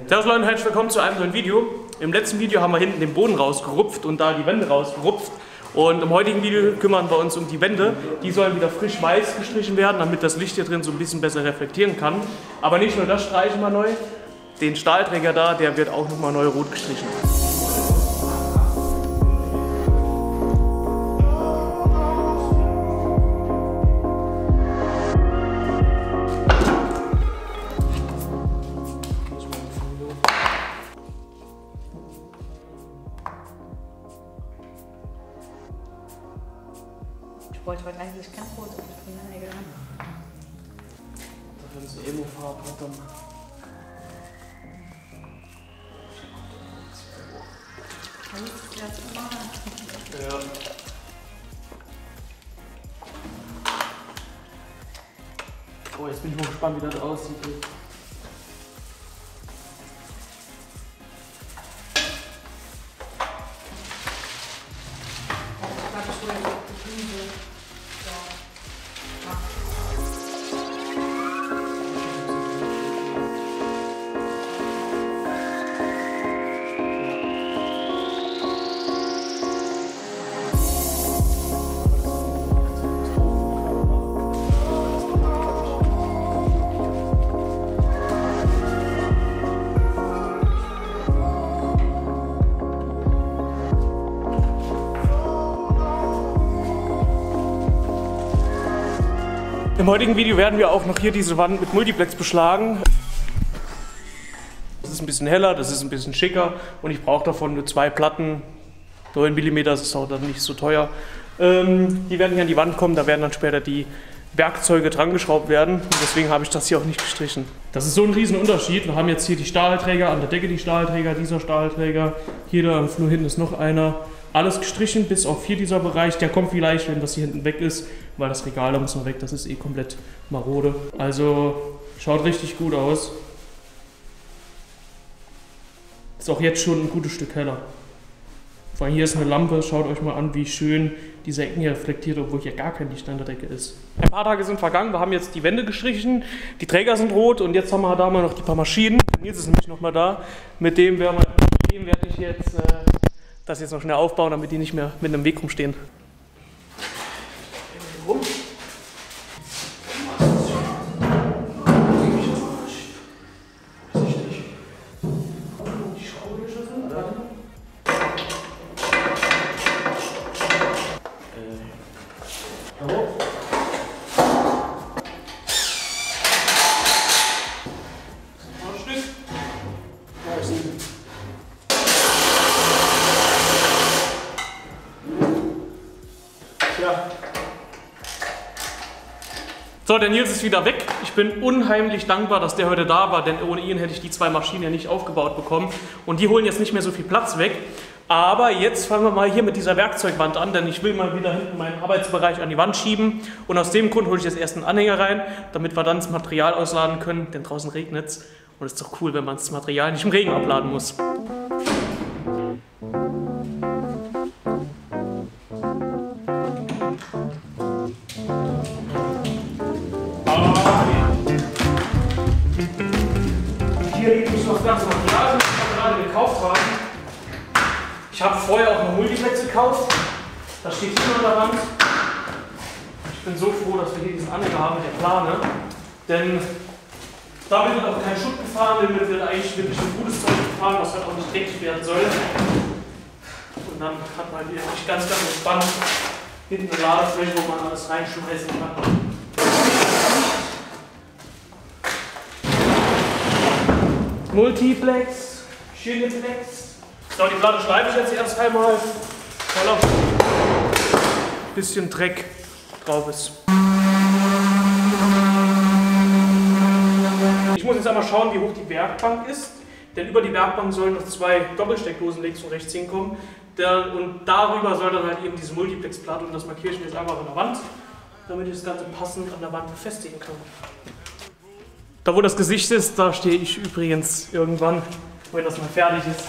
Servus Leute und herzlich willkommen zu einem neuen Video. Im letzten Video haben wir hinten den Boden rausgerupft und da die Wände rausgerupft. Und im heutigen Video kümmern wir uns um die Wände. Die sollen wieder frisch weiß gestrichen werden, damit das Licht hier drin so ein bisschen besser reflektieren kann. Aber nicht nur das streichen wir neu, den Stahlträger da, der wird auch nochmal neu rot gestrichen. Heute eigentlich kein Rot auf die Fingernägel haben. Dafür ist Emo-Farbe dann. Das ist das Mal. Ja. Oh, jetzt bin ich mal gespannt, wie das aussieht. Im heutigen Video werden wir auch noch hier diese Wand mit Multiplex beschlagen. Das ist ein bisschen heller, das ist ein bisschen schicker und ich brauche davon nur zwei Platten. 9 mm ist auch dann nicht so teuer. Ähm, die werden hier an die Wand kommen, da werden dann später die Werkzeuge dran geschraubt werden. Und deswegen habe ich das hier auch nicht gestrichen. Das ist so ein riesen Unterschied. Wir haben jetzt hier die Stahlträger, an der Decke die Stahlträger, dieser Stahlträger. Hier da im Flur hinten ist noch einer. Alles gestrichen, bis auf hier dieser Bereich. Der kommt vielleicht, wenn das hier hinten weg ist, weil das Regal da muss noch weg. Das ist eh komplett marode. Also schaut richtig gut aus. Ist auch jetzt schon ein gutes Stück heller. Vor allem hier ist eine Lampe, schaut euch mal an, wie schön diese Ecken hier reflektiert, obwohl hier gar kein Licht an der Decke ist. Ein paar Tage sind vergangen, wir haben jetzt die Wände gestrichen, die Träger sind rot und jetzt haben wir da mal noch die paar Maschinen. Nils ist nämlich noch mal da, mit dem werde ich jetzt äh, das jetzt noch schnell aufbauen, damit die nicht mehr mit einem Weg rumstehen. Tja. So, der Nils ist wieder weg. Ich bin unheimlich dankbar, dass der heute da war, denn ohne ihn hätte ich die zwei Maschinen ja nicht aufgebaut bekommen. Und die holen jetzt nicht mehr so viel Platz weg. Aber jetzt fangen wir mal hier mit dieser Werkzeugwand an, denn ich will mal wieder hinten meinen Arbeitsbereich an die Wand schieben. Und aus dem Grund hole ich jetzt erst einen Anhänger rein, damit wir dann das Material ausladen können, denn draußen regnet es. Und es ist doch cool, wenn man das Material nicht im Regen abladen muss. Hier liegt nicht noch das ganze Material, das wir gerade gekauft haben. Ich habe vorher auch eine Multiplex gekauft. Das steht hier an der Wand. Ich bin so froh, dass wir hier diesen Anhänger haben mit der Plane. Denn damit wird auch kein Schutt gefahren, damit wird eigentlich wirklich ein gutes Zeug gefahren, was halt auch nicht dreckig werden soll. Und dann hat man hier wirklich ganz, ganz entspannt hinten eine Ladefläche, wo man alles reinschmeißen kann. Multiplex, Schieneplex. So, die Platte schleife ich jetzt erst einmal, weil auch ein bisschen Dreck drauf ist. Ich muss jetzt einmal schauen, wie hoch die Werkbank ist, denn über die Werkbank sollen noch zwei Doppelsteckdosen links und rechts hinkommen. Und darüber soll dann halt eben diese Multiplex-Platte und das markiere ich jetzt einfach an der Wand, damit ich das Ganze passend an der Wand befestigen kann. Da wo das Gesicht ist, da stehe ich übrigens irgendwann, wenn das mal fertig ist.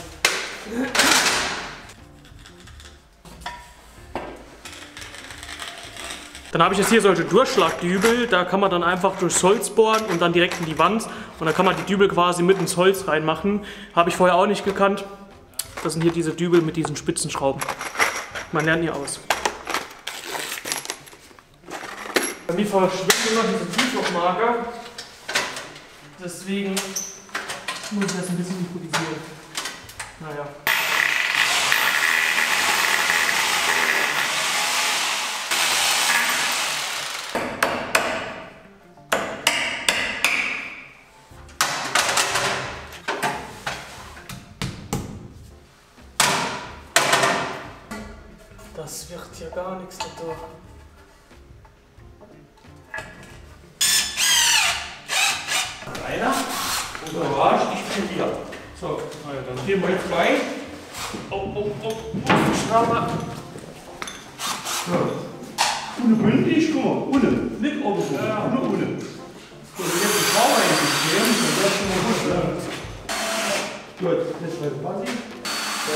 Dann habe ich jetzt hier solche Durchschlagdübel, da kann man dann einfach durchs Holz bohren und dann direkt in die Wand und dann kann man die Dübel quasi mit ins Holz reinmachen. Habe ich vorher auch nicht gekannt. Das sind hier diese Dübel mit diesen spitzen Schrauben. Man lernt hier aus. Bei mir verschwindet immer diese Tieflochmarker. Deswegen muss ich das ein bisschen improvisieren. Naja. Das wird ja gar nichts da. Und Orange, ich bin hier. So, ja, dann. Hier mal zwei. Oh, oh, oh, oh, Schraube. Ohne bündig, guck mal. Ohne. Nicht oben. Ja. Ohne, ohne. So, jetzt die Frau eingeschrieben, dann wäre schon mal gut. Ja. Gut, das war Basti. So.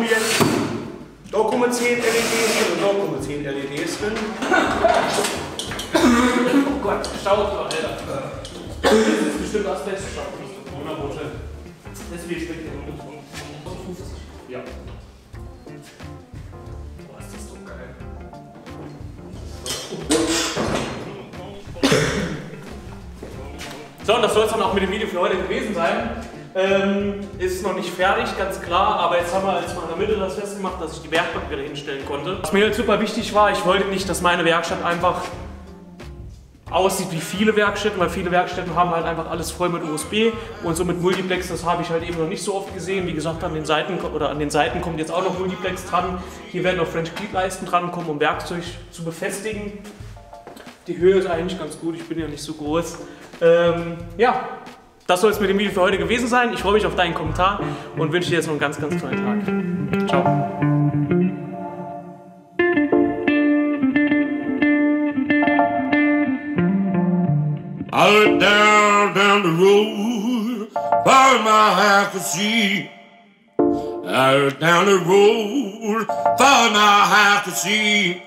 Und jetzt. Da kommen 10 LEDs drin und da kommen 10 LEDs drin. Oh Gott, staut doch, Alter. Das ist bestimmt Asbest. 100 Prozent. Das ist wie schmeckt der 50. Ja. Boah, ist das so geil. So, und das soll es dann auch mit dem Video für heute gewesen sein. Ähm, ist noch nicht fertig, ganz klar, aber jetzt haben wir jetzt mal in der Mitte das festgemacht, dass ich die Werkbank wieder hinstellen konnte. Was mir halt super wichtig war, ich wollte nicht, dass meine Werkstatt einfach aussieht wie viele Werkstätten, weil viele Werkstätten haben halt einfach alles voll mit USB und so mit Multiplex, das habe ich halt eben noch nicht so oft gesehen. Wie gesagt, an den Seiten oder an den Seiten kommt jetzt auch noch Multiplex dran. Hier werden noch French Gliedleisten drankommen, um Werkzeug zu befestigen. Die Höhe ist eigentlich ganz gut, ich bin ja nicht so groß. Ähm, ja, das soll es mit dem Video für heute gewesen sein. Ich freue mich auf deinen Kommentar und wünsche dir jetzt noch einen ganz, ganz tollen Tag. Ciao. I looked down, down the road, far my eye could see. I looked down the road, far my eye could see.